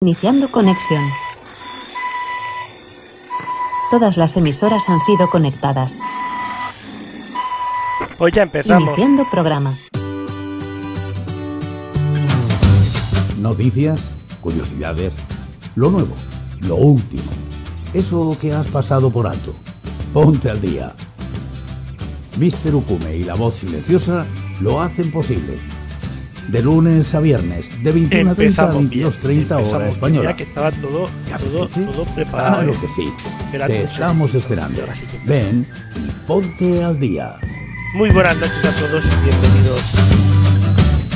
Iniciando conexión. Todas las emisoras han sido conectadas. Pues ya empezamos. Iniciando programa. Noticias, curiosidades, lo nuevo, lo último. Eso que has pasado por alto. Ponte al día. Mister Ukume y la voz silenciosa lo hacen posible. De lunes a viernes, de 21 a 30 a Empezamos bien, 22 30 hora española. Ya que estaba todo, ¿Te todo, todo preparado. Claro ¿eh? que sí. Te estamos esperando. Ven y ponte al día. Muy buenas noches a todos y bienvenidos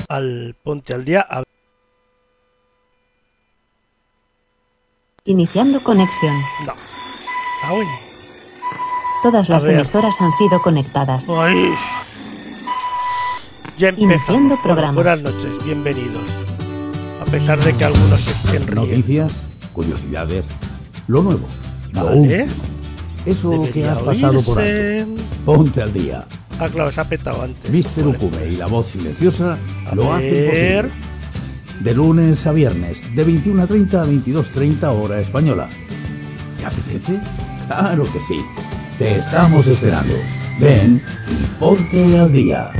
al Ponte al Día. A- Iniciando conexión. No. Ah, bueno. Todas A las ver. emisoras han sido conectadas. Ay. Ya empezamos. Iniciando Bueno, programa. buenas noches, bienvenidos. A pesar de que algunos se estén riendo. Noticias, curiosidades, lo nuevo, lo Vale. último. Eso que has pasado por alto. Ponte al día. Ah, claro, se ha petado antes. Mister Vale. Ukume y la voz silenciosa A lo hacen posible. De lunes a viernes, de 21 a 30 a 22 30 hora española. ¿Te apetece? Claro que sí. Te estamos esperando. Ven y ponte al día.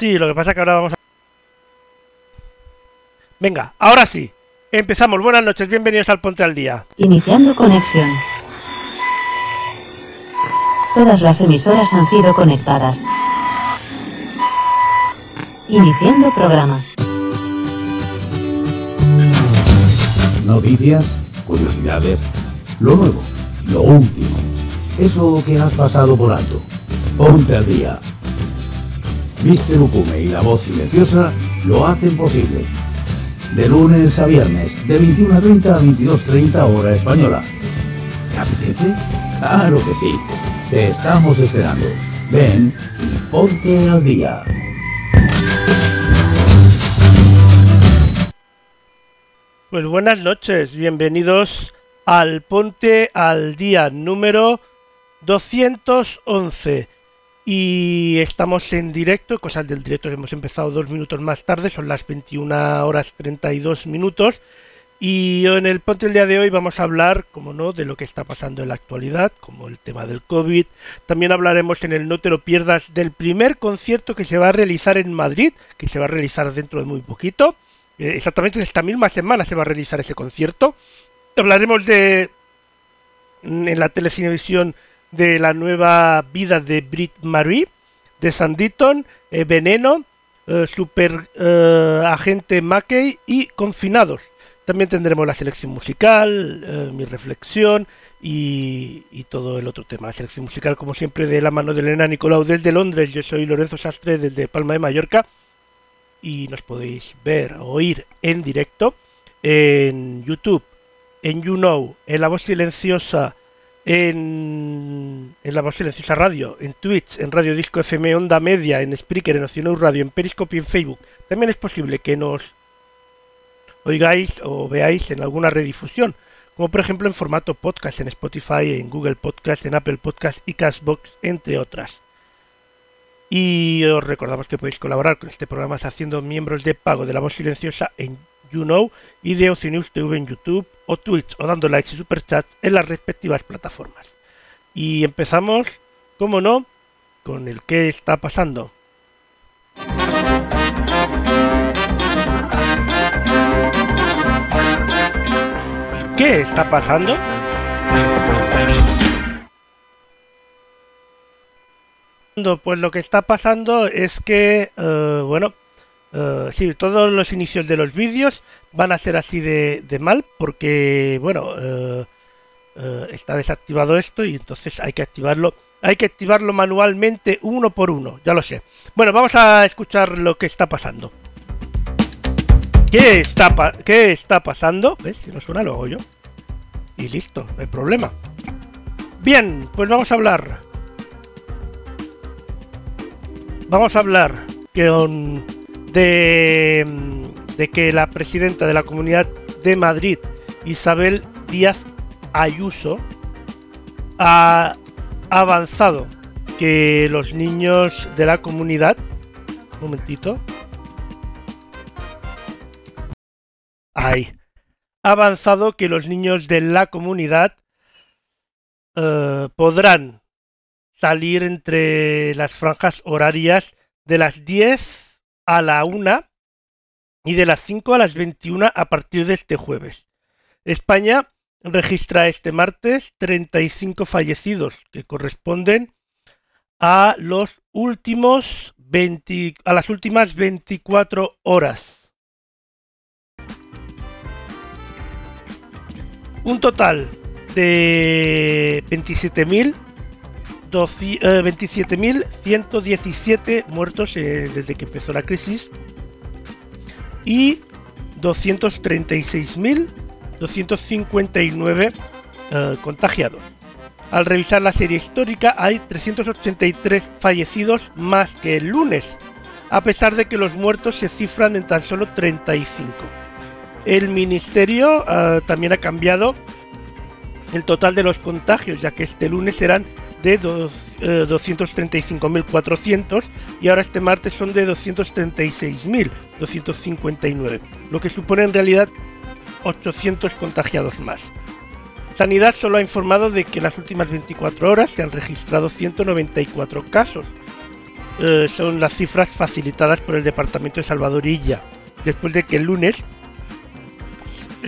Sí, lo que pasa es que ahora vamos a... Venga, ahora sí. Empezamos. Buenas noches, bienvenidos al Ponte al Día. Iniciando conexión. Todas las emisoras han sido conectadas. Iniciando programa. Noticias, curiosidades, lo nuevo, lo último. Eso que has pasado por alto. Ponte al día. Mister Ukume y la voz silenciosa lo hacen posible. De lunes a viernes, de 21 a 30 a 22 30 hora española. ¿Te apetece? Claro que sí. Te estamos esperando. Ven y ponte al día. Pues buenas noches, bienvenidos al Ponte al Día número 211. Y estamos en directo, cosas del directo, hemos empezado dos minutos más tarde, son las 21 horas 32 minutos. Y en el Ponte el día de hoy vamos a hablar, como no, de lo que está pasando en la actualidad, como el tema del COVID. También hablaremos en el No te lo pierdas del primer concierto que se va a realizar en Madrid, que se va a realizar dentro de muy poquito. Eh, exactamente esta misma semana se va a realizar ese concierto. Hablaremos de en la televisión de la nueva vida de Brit Marie, de Sanditon, eh, Veneno, eh, Super eh, Agente Mackey y Confinados. También tendremos la selección musical, mi reflexión y, y todo el otro tema. La selección musical, como siempre, de la mano de Elena Nicolau desde Londres. Yo soy Lorenzo Sastre desde Palma de Mallorca y nos podéis ver o oír en directo en YouTube, en YouKnow, en La Voz Silenciosa, en, La Voz Silenciosa Radio, en Twitch, en Radio Disco FM, Onda Media, en Spreaker, en Oceanus Radio, en Periscope y en Facebook. También es posible que nos oigáis o veáis en alguna redifusión, como por ejemplo en formato podcast en Spotify, en Google Podcast, en Apple Podcast y Castbox, entre otras. Y os recordamos que podéis colaborar con este programa haciendo miembros de pago de la voz silenciosa en YouKnow y de TV en YouTube o Twitch o dando likes y superchats en las respectivas plataformas. Y empezamos, como no, con el que está pasando. ¿Qué está pasando? Pues lo que está pasando es que, eh, bueno, eh, sí, todos los inicios de los vídeos van a ser así de, de mal porque, bueno, eh, eh, está desactivado esto y entonces hay que activarlo. Hay que activarlo manualmente uno por uno, ya lo sé. Bueno, vamos a escuchar lo que está pasando. ¿Qué está, qué está pasando? ¿Ves? Si no suena lo hago yo. Y listo, no hay problema. Bien, pues vamos a hablar. Vamos a hablar con- de, que la presidenta de la Comunidad de Madrid, Isabel Díaz Ayuso, ha avanzado que los niños de la comunidad, un momentito, Hay avanzado que los niños de la comunidad eh, podrán salir entre las franjas horarias de las 10 a la 1 y de las 5 a las 21 a partir de este jueves. España registra este martes 35 fallecidos que corresponden a los últimos 20, a las últimas 24 horas. Un total de 27.117 eh, muertos eh, desde que empezó la crisis y 236.259 eh, contagiados. Al revisar la serie histórica hay 383 fallecidos más que el lunes, a pesar de que los muertos se cifran en tan solo 35. El ministerio también ha cambiado el total de los contagios, ya que este lunes eran de dos, eh, 235.400 y ahora este martes son de 236.259, lo que supone en realidad 800 contagiados más. Sanidad solo ha informado de que en las últimas 24 horas se han registrado 194 casos. Eh, son las cifras facilitadas por el Departamento de Salvadorilla, después de que el lunes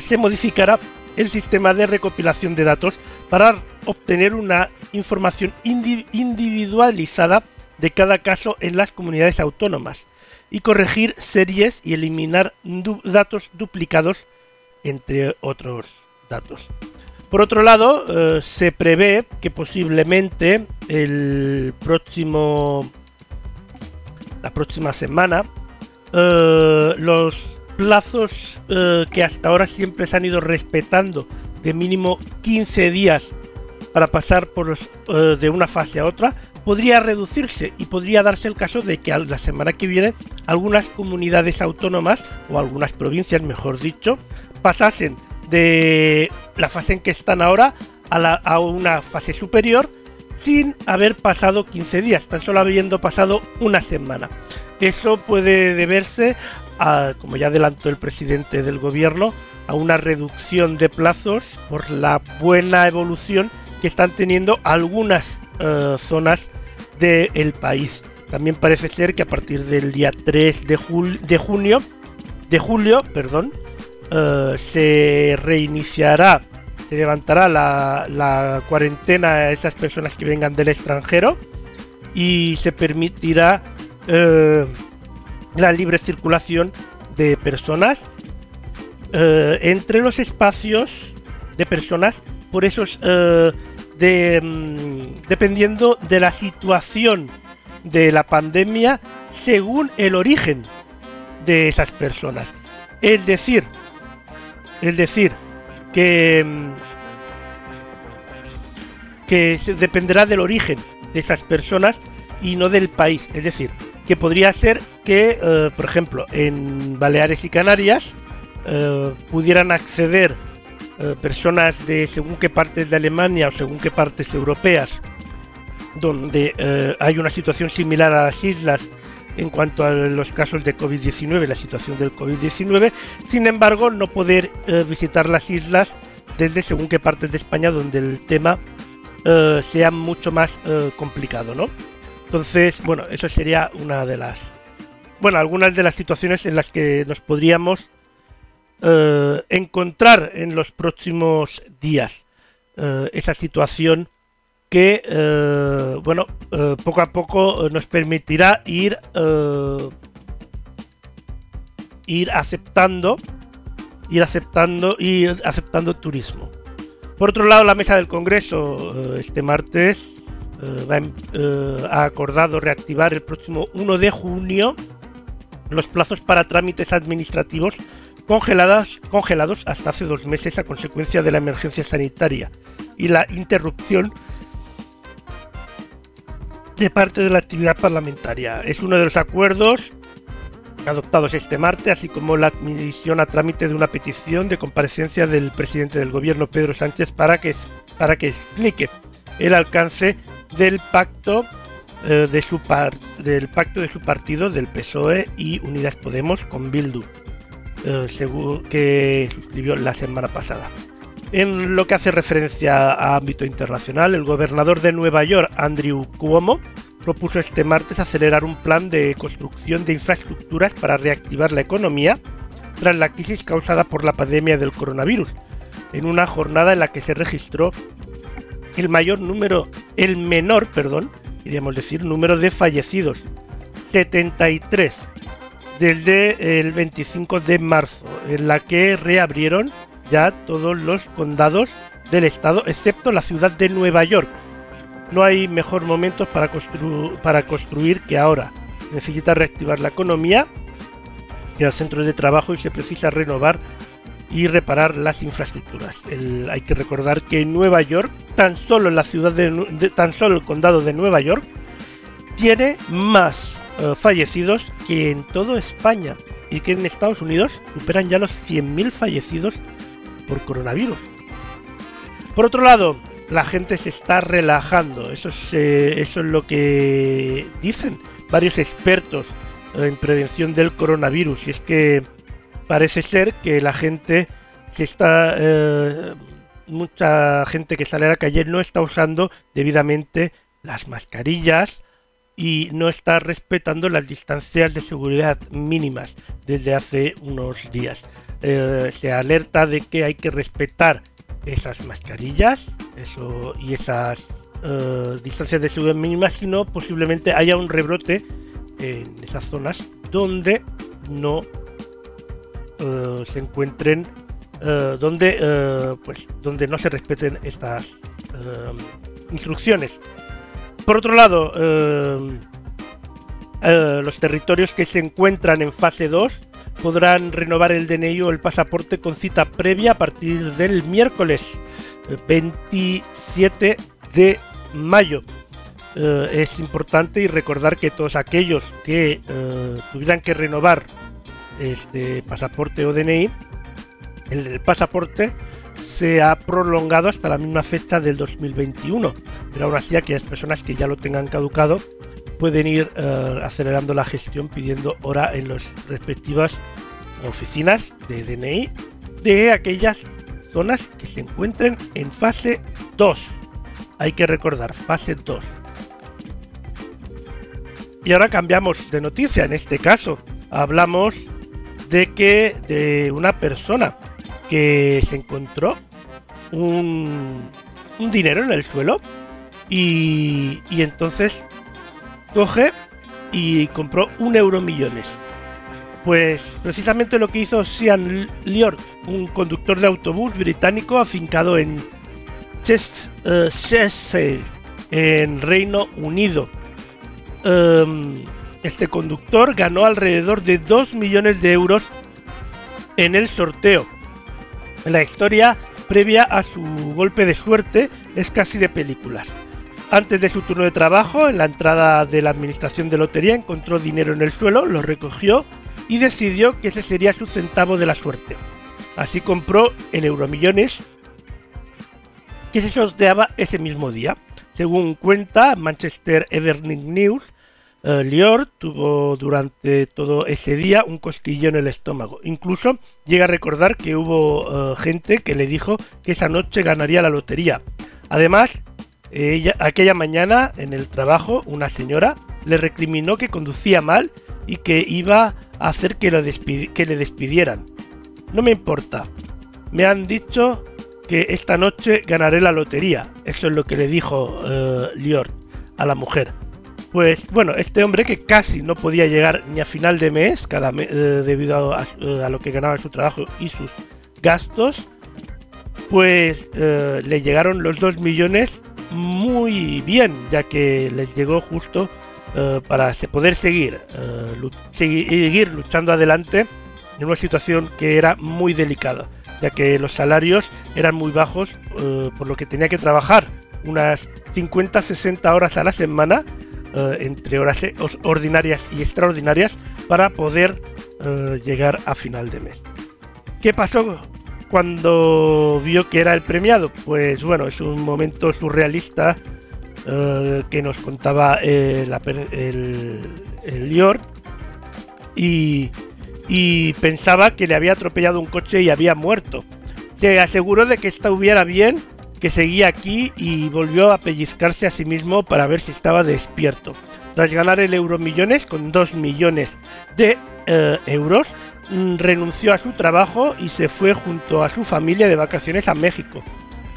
se modificara el sistema de recopilación de datos para obtener una información individualizada de cada caso en las comunidades autónomas y corregir series y eliminar datos duplicados, entre otros datos. Por otro lado, eh, se prevé que posiblemente el próximo la próxima semana eh, los plazos eh, que hasta ahora siempre se han ido respetando de mínimo 15 días para pasar por eh, de una fase a otra podría reducirse y podría darse el caso de que la semana que viene algunas comunidades autónomas o algunas provincias, mejor dicho, pasasen de la fase en que están ahora a, la, a una fase superior sin haber pasado 15 días, tan solo habiendo pasado una semana. Eso puede deberse como ya adelantó el presidente del gobierno, a una reducción de plazos por la buena evolución que están teniendo algunas uh, zonas del país. También parece ser que a partir del día 3 de, junio, de julio, perdón, uh, se reiniciará, se levantará la, cuarentena a esas personas que vengan del extranjero y se permitirá uh, la libre circulación de personas eh, entre los espacios de personas, por eso eh, de, mm, dependiendo de la situación de la pandemia según el origen de esas personas. Es decir, es decir, que, mm, que dependerá del origen de esas personas y no del país. Es decir, que podría ser que, eh, por ejemplo, en Baleares y Canarias eh, pudieran acceder eh, personas de según qué partes de Alemania o según qué partes europeas, donde hay una situación similar a las islas en cuanto a los casos de COVID-19, la situación del COVID-19, sin embargo, no poder visitar las islas desde según qué partes de España donde el tema sea mucho más complicado, ¿no? Entonces, bueno, eso sería una de las... Bueno, algunas de las situaciones en las que nos podríamos eh, encontrar en los próximos días. Eh, esa situación que, eh, bueno, poco a poco nos permitirá ir, ir aceptando, ir aceptando, ir aceptando turismo. Por otro lado, la mesa del Congreso este martes ha acordado reactivar el próximo 1 de junio los plazos para trámites administrativos congelados, congelados hasta hace dos meses a consecuencia de la emergencia sanitaria y la interrupción de parte de la actividad parlamentaria. Es uno de los acuerdos adoptados este martes, así como la admisión a trámite de una petición de comparecencia del presidente del gobierno Pedro Sánchez para que, para que explique el alcance del pacto eh, de su par del pacto de su partido del PSOE y Unidas Podemos con Bildu. Según que suscribió la semana pasada. En lo que hace referencia a ámbito internacional, el gobernador de Nueva York, Andrew Cuomo, propuso este martes acelerar un plan de construcción de infraestructuras para reactivar la economía tras la crisis causada por la pandemia del coronavirus, en una jornada en la que se registró el mayor número, el menor, perdón, queríamos decir, número de fallecidos, 73, desde el 25 de marzo, en la que reabrieron ya todos los condados del estado, excepto la ciudad de Nueva York. No hay mejor momento para, para construir que ahora. Necesita reactivar la economía y los centros de trabajo y se precisa renovar y reparar las infraestructuras. hay que recordar que Nueva York, tan solo la ciudad de, tan solo el condado de Nueva York, tiene más eh, fallecidos que en toda España y que en Estados Unidos superan ya los 100.000 fallecidos por coronavirus. Por otro lado, la gente se está relajando, eso es, eh, eso es lo que dicen varios expertos en prevención del coronavirus, y es que parece ser que la gente se está eh, mucha gente que sale a la calle no está usando debidamente las mascarillas y no está respetando las distancias de seguridad mínimas desde hace unos días. Eh, se alerta de que hay que respetar esas mascarillas eso, y esas eh, distancias de seguridad mínimas, si no posiblemente haya un rebrote en esas zonas donde no eh, se encuentren donde pues donde no se respeten estas instrucciones por otro lado los territorios que se encuentran en fase 2 podrán renovar el DNI o el pasaporte con cita previa a partir del miércoles 27 de mayo. es importante y recordar que todos aquellos que tuvieran que renovar este pasaporte o DNI, el pasaporte se ha prolongado hasta la misma fecha del 2021. Pero aún así, aquellas personas que ya lo tengan caducado pueden ir eh, acelerando la gestión pidiendo hora en las respectivas oficinas de DNI de aquellas zonas que se encuentren en fase 2. Hay que recordar, fase 2. Y ahora cambiamos de noticia. En este caso, hablamos de que de una persona que se encontró un, dinero en el suelo y, y entonces coge y compró un euro millones. Pues precisamente lo que hizo Sean Liord, un conductor de autobús británico afincado en Cheshire, en Reino Unido. Em, este conductor ganó alrededor de 2 millones de euros en el sorteo. La historia previa a su golpe de suerte es casi de películas. Antes de su turno de trabajo, en la entrada de la administración de lotería encontró dinero en el suelo, lo recogió y decidió que ese sería su centavo de la suerte. Así compró el Euromillones que se sorteaba ese mismo día. Según cuenta Manchester Evening News, eh, Lior tuvo durante todo ese día un cosquillo en el estómago. Incluso llega a recordar que hubo eh, gente que le dijo que esa noche ganaría la lotería. Además, ella, aquella mañana en el trabajo, una señora le recriminó que conducía mal y que iba a hacer que, que le despidieran. No me importa. Me han dicho que esta noche ganaré la lotería. Eso es lo que le dijo uh, Lior a la mujer. Pues bueno, este hombre que casi no podía llegar ni a final de mes, cada eh, debido eh, a, lo que ganaba su trabajo y sus gastos, pues eh, le llegaron los 2 millones muy bien, ya que les llegó justo para poder seguir, seguir luchando adelante en una situación que era muy delicada, ya que los salarios eran muy bajos, por lo que tenía que trabajar unas 50-60 horas a la semana eh, entre horas e, ordinarias y extraordinarias para poder eh, llegar a final de mes. ¿Qué pasó cuando vio que era el premiado? Pues bueno, es un momento surrealista eh, que nos contaba el, el, Lior y, y pensaba que le había atropellado un coche y había muerto. Se aseguró de que estuviera bien, que seguía aquí y volvió a pellizcarse a sí mismo para ver si estaba despierto. Tras ganar el Euromillones con 2 millones de eh, euros, mm, renunció a su trabajo y se fue junto a su familia de vacaciones a México.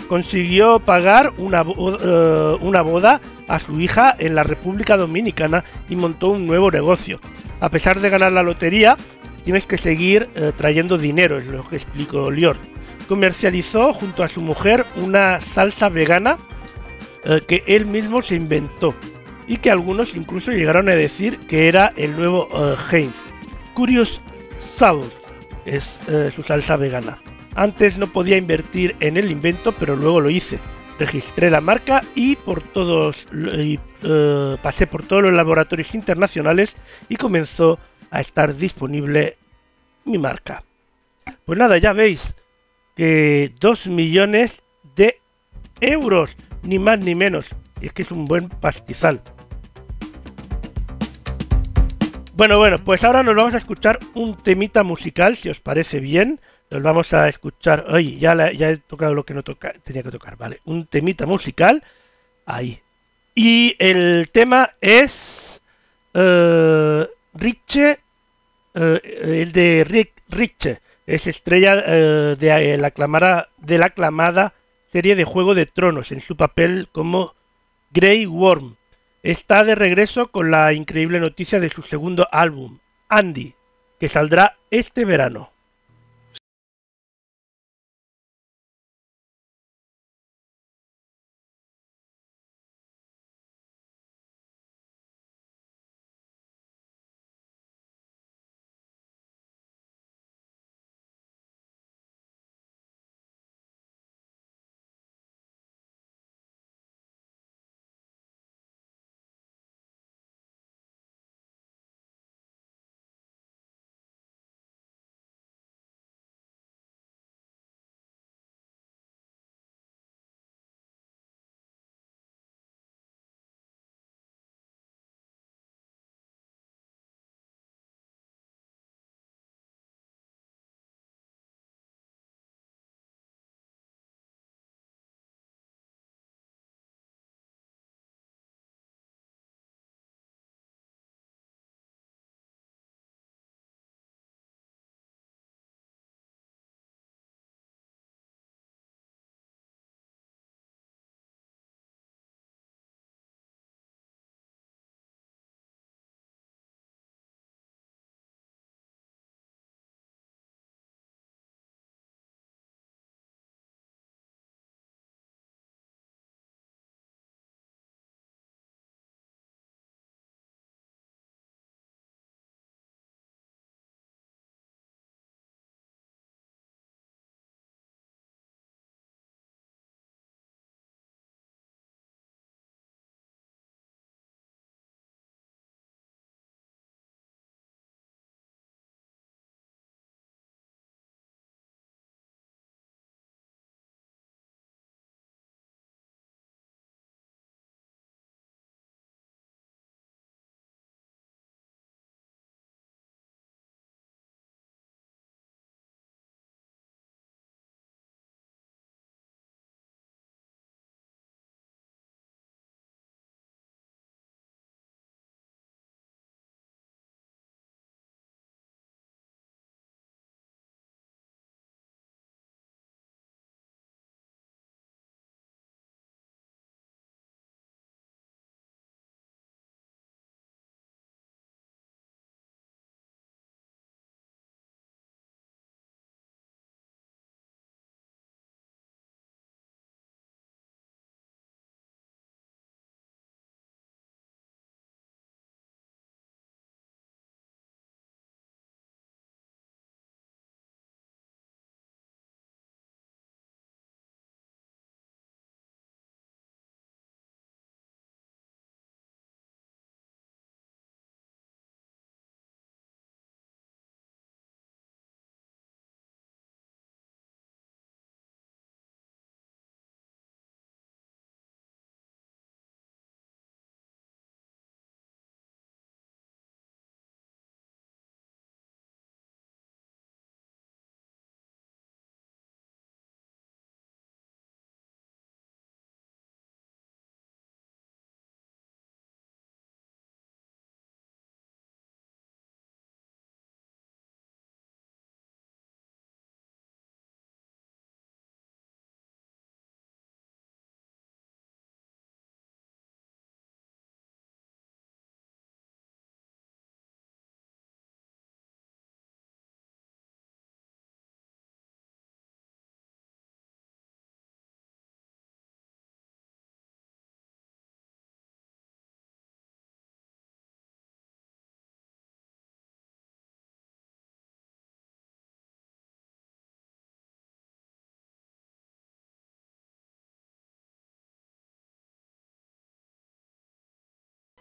Consiguió pagar una, eh, una boda a su hija en la República Dominicana y montó un nuevo negocio. A pesar de ganar la lotería, tienes que seguir eh, trayendo dinero, es lo que explicó Lior. Comercializó junto a su mujer una salsa vegana que él mismo se inventó y que algunos incluso llegaron a decir que era el nuevo uh, Heinz. Curious South es uh, su salsa vegana. Antes no podía invertir en el invento, pero luego lo hice. Registré la marca y por todos y, pasé por todos los laboratorios internacionales y comenzó a estar disponible mi marca. Pues nada, ya veis que 2 millones de euros, ni más ni menos. Y es que es un buen pastizal. Bueno, bueno, pues ahora nos vamos a escuchar un temita musical, si os parece bien. Nos vamos a escuchar. Oye, ya, ya he tocado lo que no toca, tenía que tocar, vale. Un temita musical. Ahí. Y el tema es. Uh, Riche. Uh, el de Rick Riche. Es estrella uh, de, la aclamada, de la aclamada serie de Juego de Tronos en su papel como Grey Worm está de regreso con la increíble noticia de su segundo álbum, Andy, que saldrá este verano.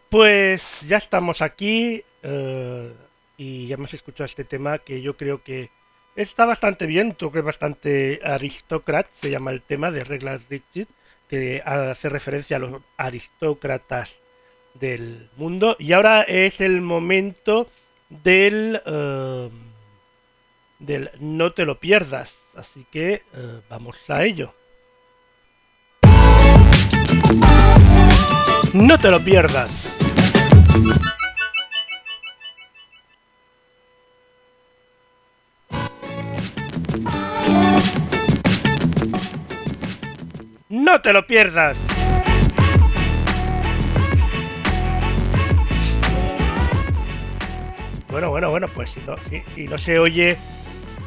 Pues ya estamos aquí eh, y ya hemos escuchado este tema que yo creo que está bastante bien, toque bastante aristócrata, se llama el tema de Reglas Richard, que hace referencia a los aristócratas del mundo. Y ahora es el momento del, eh, del no te lo pierdas, así que eh, vamos a ello. No te lo pierdas. No te lo pierdas. Bueno, bueno, bueno, pues si no, si, no se oye,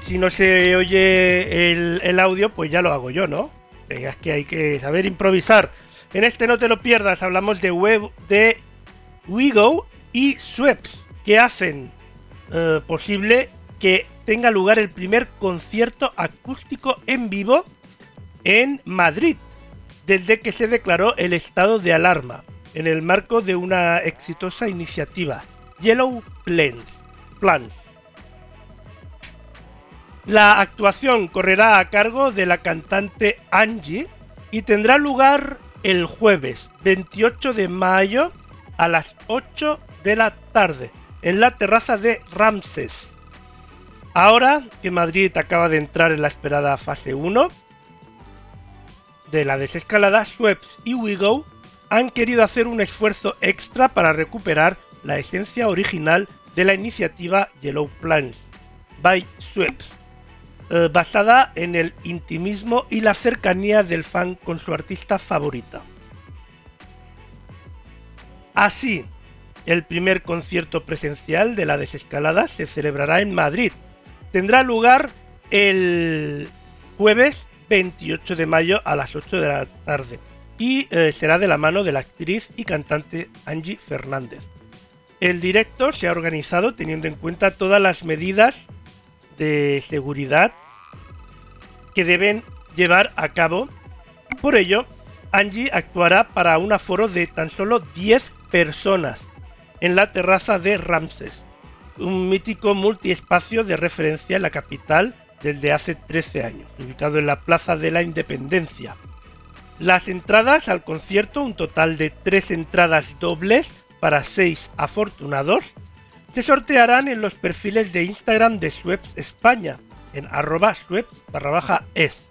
si no se oye el, el, audio, pues ya lo hago yo, ¿no? Es que hay que saber improvisar. En este no te lo pierdas, hablamos de web de Wigo y Sweps, que hacen eh, posible que tenga lugar el primer concierto acústico en vivo en Madrid, desde que se declaró el estado de alarma, en el marco de una exitosa iniciativa, Yellow. Plans. La actuación correrá a cargo de la cantante Angie y tendrá lugar el jueves 28 de mayo a las 8 de la tarde en la terraza de Ramses. Ahora que Madrid acaba de entrar en la esperada fase 1 de la desescalada, Sweps y WeGo han querido hacer un esfuerzo extra para recuperar la esencia original de la iniciativa Yellow Plans by Sweps, eh, basada en el intimismo y la cercanía del fan con su artista favorita. Así, el primer concierto presencial de la desescalada se celebrará en Madrid. Tendrá lugar el jueves 28 de mayo a las 8 de la tarde y eh, será de la mano de la actriz y cantante Angie Fernández. El directo se ha organizado teniendo en cuenta todas las medidas de seguridad que deben llevar a cabo. Por ello, Angie actuará para un aforo de tan solo 10 personas en la terraza de Ramses, un mítico multiespacio de referencia en la capital desde hace 13 años, ubicado en la Plaza de la Independencia. Las entradas al concierto, un total de 3 entradas dobles para 6 afortunados, se sortearán en los perfiles de Instagram de Sweps España, en arroba sweps barra baja es.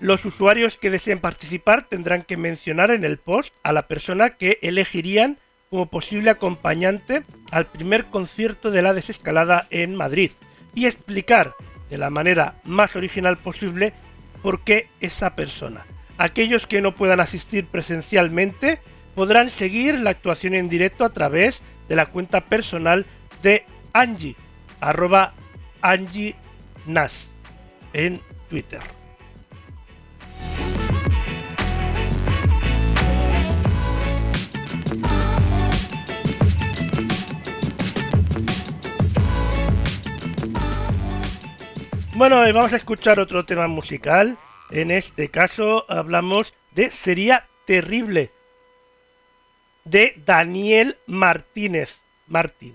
Los usuarios que deseen participar tendrán que mencionar en el post a la persona que elegirían como posible acompañante al primer concierto de la desescalada en Madrid y explicar de la manera más original posible por qué esa persona. Aquellos que no puedan asistir presencialmente podrán seguir la actuación en directo a través de la cuenta personal de Angie, arroba Angie Nas, en Twitter. Bueno, vamos a escuchar otro tema musical. En este caso hablamos de Sería Terrible de Daniel Martínez Martín.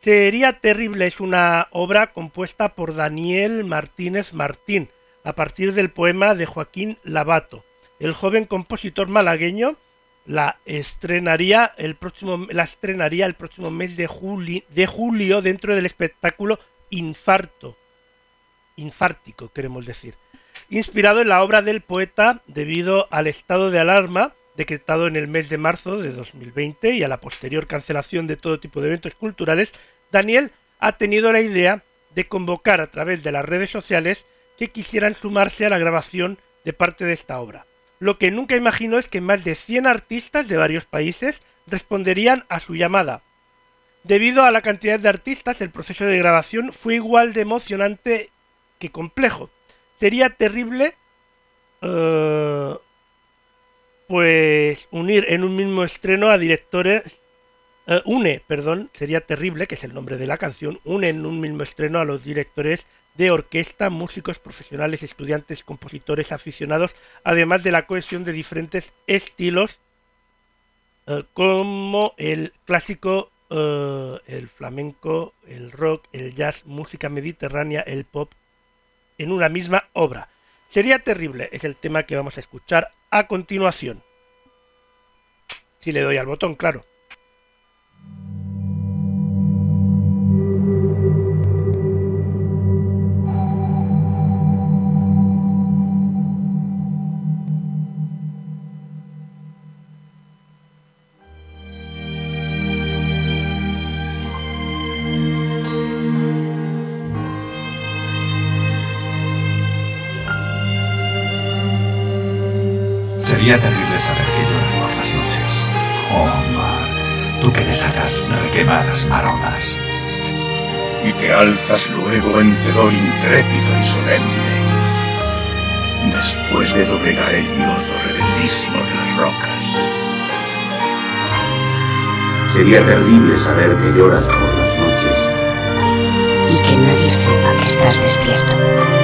Sería Terrible es una obra compuesta por Daniel Martínez Martín a partir del poema de Joaquín Lavato. El joven compositor malagueño la estrenaría el próximo, la estrenaría el próximo mes de, de julio dentro del espectáculo Infarto, infártico, queremos decir, inspirado en la obra del poeta debido al estado de alarma decretado en el mes de marzo de 2020 y a la posterior cancelación de todo tipo de eventos culturales, Daniel ha tenido la idea de convocar a través de las redes sociales que quisieran sumarse a la grabación de parte de esta obra. Lo que nunca imaginó es que más de 100 artistas de varios países responderían a su llamada. Debido a la cantidad de artistas, el proceso de grabación fue igual de emocionante complejo. Sería terrible eh, pues unir en un mismo estreno a directores eh, une, perdón, sería terrible, que es el nombre de la canción, une en un mismo estreno a los directores de orquesta, músicos profesionales, estudiantes, compositores, aficionados, además de la cohesión de diferentes estilos, eh, como el clásico, el flamenco, el rock, el jazz, música mediterránea, el pop, en una misma obra. Sería terrible, es el tema que vamos a escuchar a continuación. Si le doy al botón, claro. Maromas. Y te alzas luego vencedor intrépido y solemne. Después de doblegar el yodo rebeldísimo de las rocas. Sería terrible saber que lloras por las noches. Y que nadie sepa que estás despierto.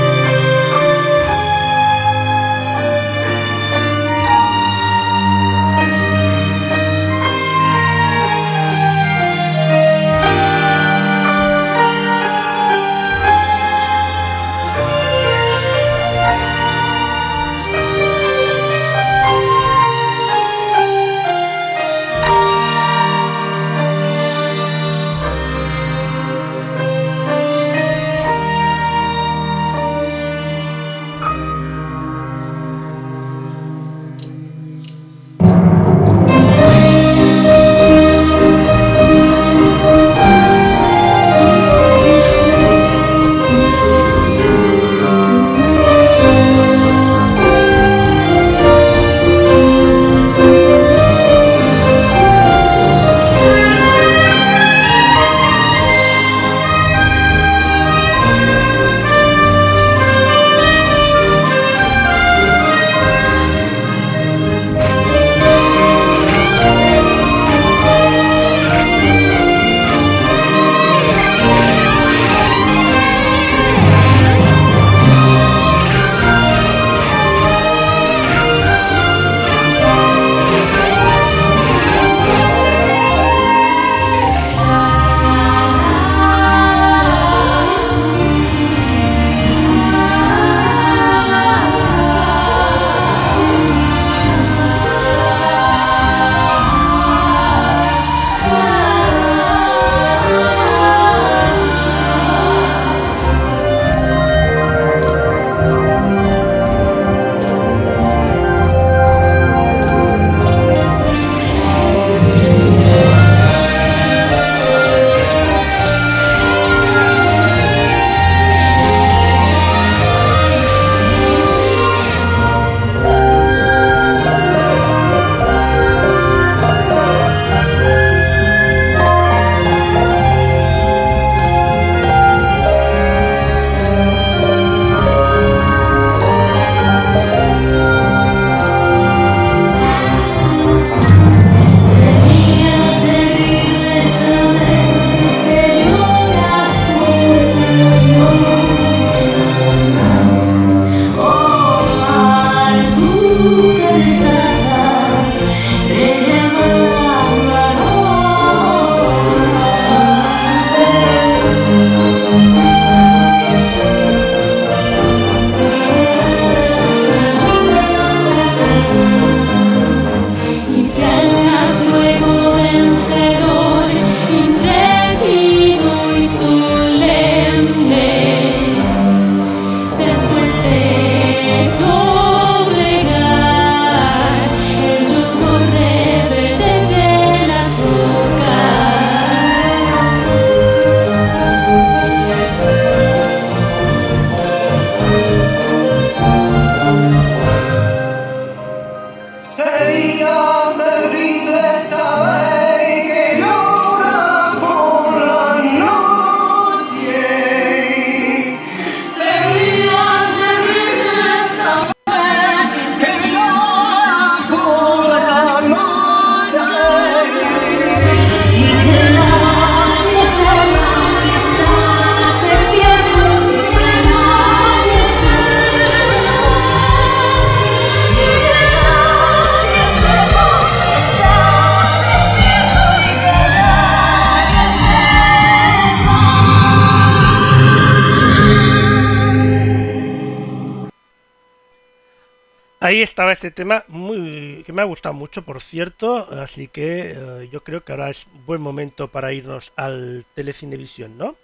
Este tema muy que me ha gustado mucho, por cierto, así que eh, yo creo que ahora es buen momento para irnos al Telecinevisión, ¿no?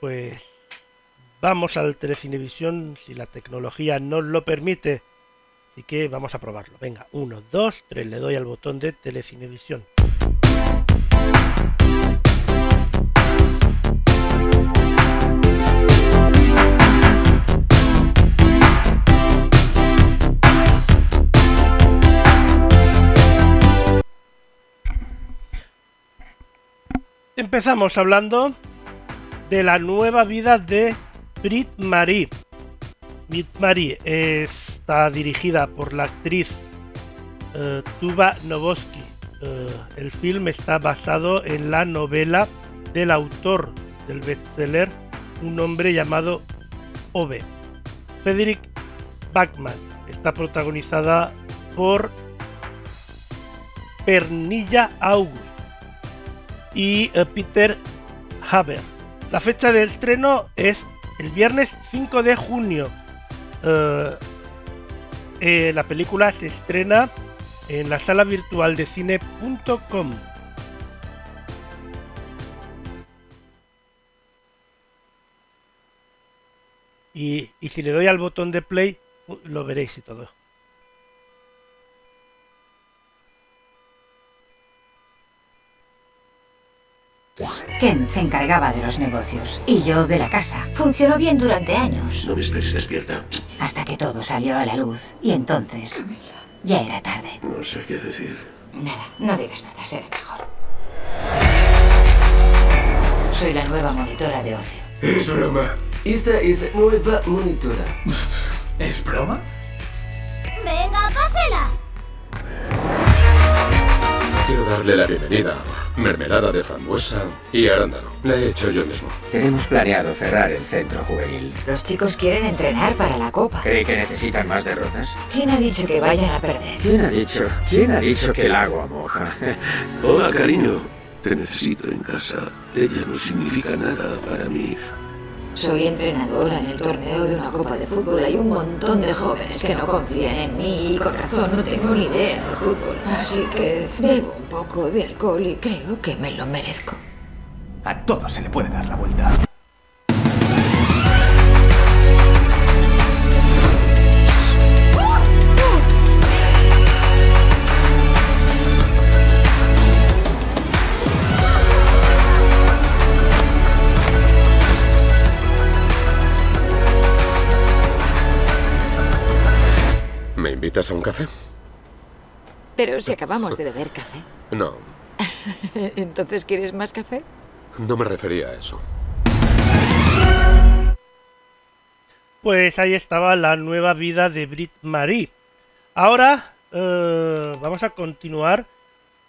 Pues vamos al Telecinevisión si la tecnología nos lo permite. Así que vamos a probarlo. Venga, uno, dos, tres, le doy al botón de Telecinevisión. Empezamos hablando de la nueva vida de Brit Marie. Brit Marie está dirigida por la actriz uh, Tuba Novoski. Uh, el film está basado en la novela del autor del bestseller Un hombre llamado Ove. Frederick Backman está protagonizada por Pernilla August y uh, Peter Haber. La fecha del estreno es el viernes 5 de junio. Uh, eh, la película se estrena en la sala virtual de cine.com. Y, y si le doy al botón de play, lo veréis y todo. Ken se encargaba de los negocios y yo de la casa. Funcionó bien durante años. No me esperes despierta. Hasta que todo salió a la luz. Y entonces ya era tarde. No sé qué decir. Nada, no digas nada, será mejor. Soy la nueva monitora de ocio. Es broma. Esta es nueva monitora. ¿Es broma? Venga, pásela. Quiero darle la bienvenida. Mermelada de frambuesa y arándano. La he hecho yo mismo. Tenemos planeado cerrar el centro juvenil. Los chicos quieren entrenar para la copa. ¿Cree que necesitan más derrotas? ¿Quién ha dicho que vayan a perder? ¿Quién ha dicho? ¿Quién ha dicho que el agua moja? Hola, cariño. Te necesito en casa. Ella no significa nada para mí. Soy entrenadora en el torneo de una copa de fútbol. Hay un montón de jóvenes que no confían en mí y con razón no tengo ni idea de fútbol. Así que bebo un poco de alcohol y creo que me lo merezco. A todo se le puede dar la vuelta. Invitas a un café? Pero si acabamos de beber café. No, Entonces, ¿quieres más café? no me refería a eso. Pues ahí estaba la nueva vida de Brit Marie. Ahora eh, vamos a continuar.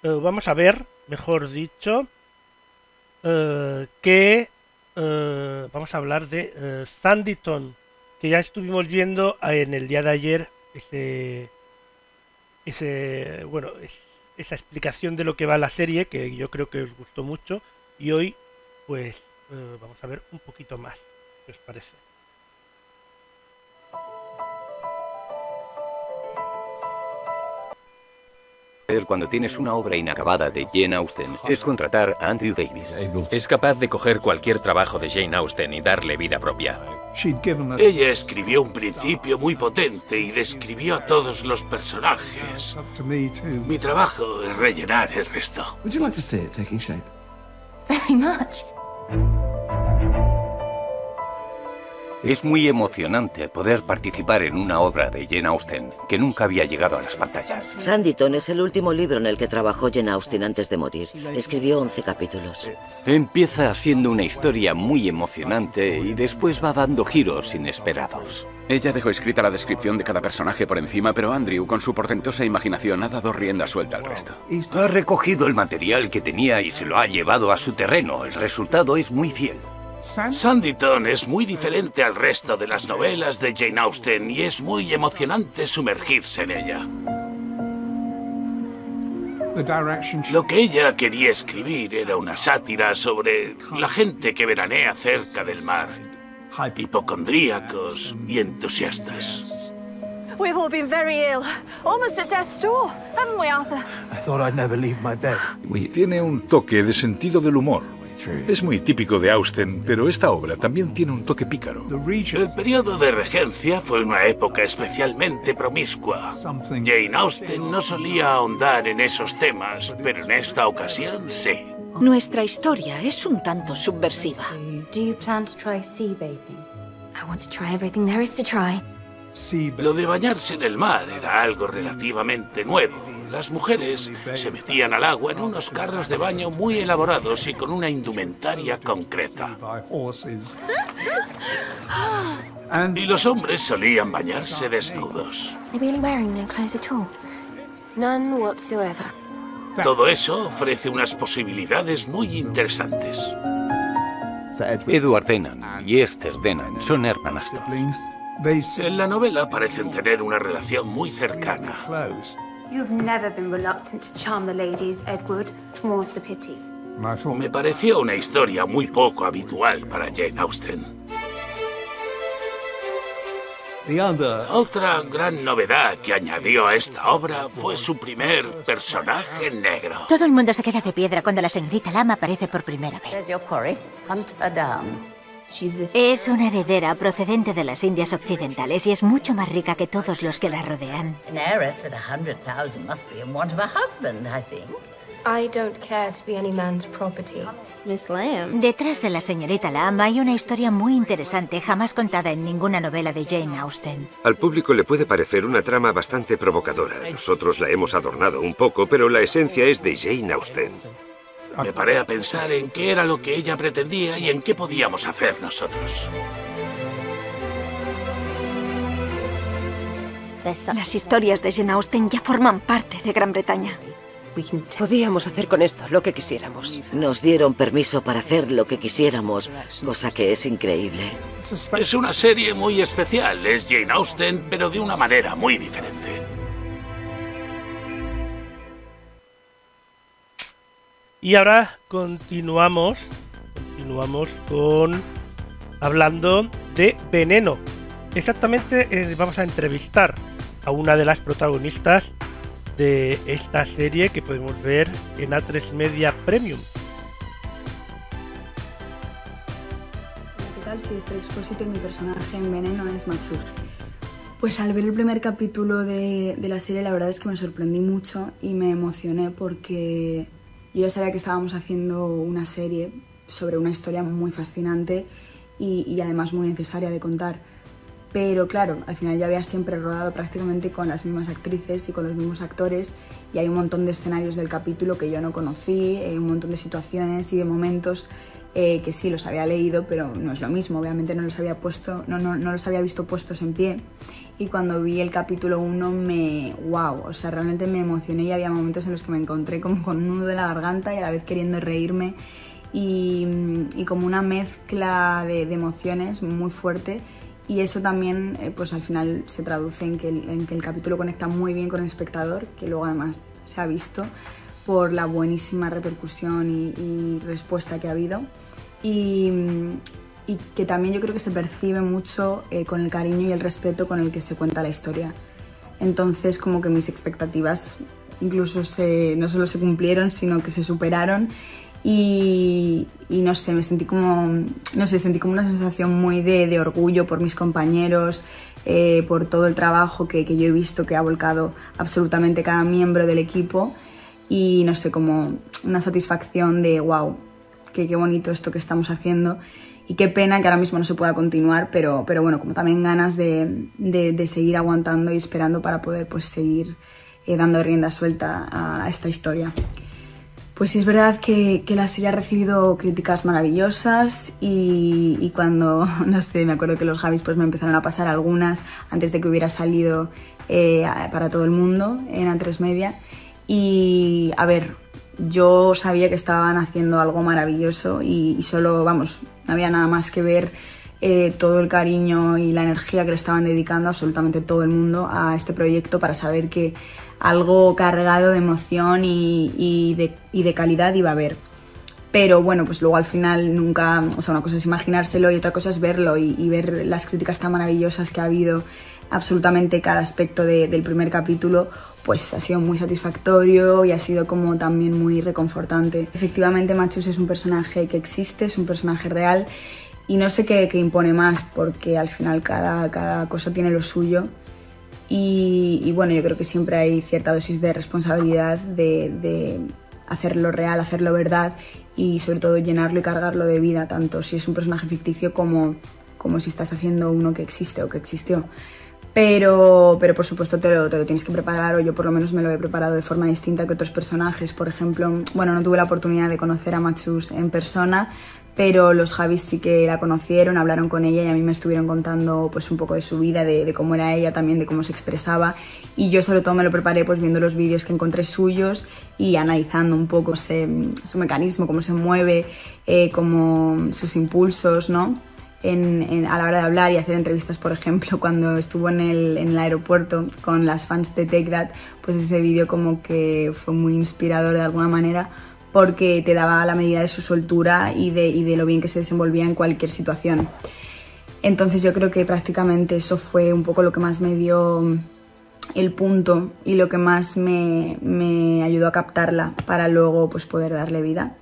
eh, vamos a ver, mejor dicho, eh, que eh, vamos a hablar de eh, Sanditon, que ya estuvimos viendo en el día de ayer ese, ese, bueno, es- esa explicación de lo que va la serie, que yo creo que os gustó mucho, y hoy, pues, eh, vamos a ver un poquito más, ¿qué os parece? Cuando tienes una obra inacabada de Jane Austen es contratar a Andrew Davis. Es capaz de coger cualquier trabajo de Jane Austen y darle vida propia. Ella escribió un principio muy potente y describió a todos los personajes. Mi trabajo es rellenar el resto. Would you like to see it taking shape? Very much. Es muy emocionante poder participar en una obra de Jane Austen que nunca había llegado a las pantallas. Sanditon es el último libro en el que trabajó Jane Austen antes de morir. Escribió 11 capítulos. Empieza siendo una historia muy emocionante y después va dando giros inesperados. Ella dejó escrita la descripción de cada personaje por encima, pero Andrew, con su portentosa imaginación, ha dado rienda suelta al resto. Ha recogido el material que tenía y se lo ha llevado a su terreno. El resultado es muy fiel. Sanditon es muy diferente al resto de las novelas de Jane Austen y es muy emocionante sumergirse en ella. Lo que ella quería escribir era una sátira sobre la gente que veranea cerca del mar, hipocondríacos y entusiastas. We've all been very ill, almost at death's door, haven't we, Arthur? I thought I'd never leave my bed. Tiene un toque de sentido del humor. Es muy típico de Austen, pero esta obra también tiene un toque pícaro. El periodo de regencia fue una época especialmente promiscua. Jane Austen no solía ahondar en esos temas, pero en esta ocasión sí. Nuestra historia es un tanto subversiva. Do you plan to try sea bathing? I want to try everything there is to try. Lo de bañarse en el mar era algo relativamente nuevo. Las mujeres se metían al agua en unos carros de baño muy elaborados y con una indumentaria concreta. Y los hombres solían bañarse desnudos. They're really wearing no clothes at all. None whatsoever. Todo eso ofrece unas posibilidades muy interesantes. Edward Denham y Esther Denham son hermanastros. En la novela parecen tener una relación muy cercana. You've never been reluctant to charm the ladies, Edward. More's the pity. Me pareció una historia muy poco habitual para Jane Austen. Otra gran novedad que añadió a esta obra fue su primer personaje negro. Todo el mundo se queda de piedra cuando la señorita Lama aparece por primera vez. Es una heredera procedente de las Indias Occidentales y es mucho más rica que todos los que la rodean. An heiress with a hundred thousand must be in want of a husband, I think. I don't care to be any man's property. Miss Lamb. Detrás de la señorita Lamb hay una historia muy interesante jamás contada en ninguna novela de Jane Austen. Al público le puede parecer una trama bastante provocadora. Nosotros la hemos adornado un poco, pero la esencia es de Jane Austen. Me paré a pensar en qué era lo que ella pretendía y en qué podíamos hacer nosotros. Las historias de Jane Austen ya forman parte de Gran Bretaña. Podíamos hacer con esto lo que quisiéramos. Nos dieron permiso para hacer lo que quisiéramos, cosa que es increíble. Es una serie muy especial. Es Jane Austen, pero de una manera muy diferente. Y ahora continuamos, continuamos con hablando de Veneno. Exactamente eh, vamos a entrevistar a una de las protagonistas de esta serie que podemos ver en A3 Media Premium. ¿Qué tal? Si estoy expósito y mi personaje en Veneno es Machur. Pues al ver el primer capítulo de, de la serie la verdad es que me sorprendí mucho y me emocioné porque yo ya sabía que estábamos haciendo una serie sobre una historia muy fascinante y, además muy necesaria de contar. Pero claro, al final yo había siempre rodado prácticamente con las mismas actrices y con los mismos actores y hay un montón de escenarios del capítulo que yo no conocí, eh, un montón de situaciones y de momentos eh, que sí los había leído, pero no es lo mismo, obviamente no los había puesto, no, no, no los había visto puestos en pie y cuando vi el capítulo 1 me... wow, o sea, realmente me emocioné y había momentos en los que me encontré como con un nudo de la garganta y a la vez queriendo reírme y, y como una mezcla de, de, emociones muy fuerte y eso también eh, pues al final se traduce en que, el, en que el capítulo conecta muy bien con el espectador, que luego además se ha visto por la buenísima repercusión y, y respuesta que ha habido. Y, y que también yo creo que se percibe mucho eh, con el cariño y el respeto con el que se cuenta la historia. Entonces como que mis expectativas incluso se, no solo se cumplieron, sino que se superaron. Y, y, no sé, me sentí como, no sé, sentí como una sensación muy de, de orgullo por mis compañeros, eh, por todo el trabajo que, que yo he visto que ha volcado absolutamente cada miembro del equipo. Y no sé, como una satisfacción de wow, qué bonito esto que estamos haciendo y qué pena que ahora mismo no se pueda continuar, pero, pero bueno, como también ganas de, de, seguir aguantando y esperando para poder pues seguir eh, dando rienda suelta a esta historia. Pues sí es verdad que, la serie ha recibido críticas maravillosas y, cuando, no sé, me acuerdo que los Javis pues me empezaron a pasar algunas antes de que hubiera salido eh, para todo el mundo en A3 Media. Y a ver, yo sabía que estaban haciendo algo maravilloso y solo, vamos, no había nada más que ver eh, todo el cariño y la energía que le estaban dedicando absolutamente todo el mundo a este proyecto para saber que algo cargado de emoción y, de, calidad iba a haber. Pero bueno, pues luego al final nunca, o sea, una cosa es imaginárselo y otra cosa es verlo y ver las críticas tan maravillosas que ha habido absolutamente cada aspecto de, del primer capítulo pues ha sido muy satisfactorio y ha sido como también muy reconfortante. Efectivamente Machus es un personaje que existe, es un personaje real y no sé qué, qué impone más porque al final cada, cada cosa tiene lo suyo y, y, bueno, yo creo que siempre hay cierta dosis de responsabilidad de, de hacerlo real, hacerlo verdad y sobre todo llenarlo y cargarlo de vida, tanto si es un personaje ficticio como, como si estás haciendo uno que existe o que existió. Pero, pero por supuesto te lo, tienes que preparar, o yo por lo menos me lo he preparado de forma distinta que otros personajes. Por ejemplo, bueno, no tuve la oportunidad de conocer a Machus en persona, pero los Javis sí que la conocieron, hablaron con ella y a mí me estuvieron contando pues un poco de su vida, de, cómo era ella, también de cómo se expresaba y yo sobre todo me lo preparé pues viendo los vídeos que encontré suyos y analizando un poco su mecanismo, cómo se mueve, eh, cómo sus impulsos, ¿no? En, a la hora de hablar y hacer entrevistas, por ejemplo, cuando estuvo en el, en el aeropuerto con las fans de Take That, pues ese vídeo como que fue muy inspirador de alguna manera porque te daba la medida de su soltura y de, y de lo bien que se desenvolvía en cualquier situación. Entonces yo creo que prácticamente eso fue un poco lo que más me dio el punto y lo que más me, me ayudó a captarla para luego pues, poder darle vida.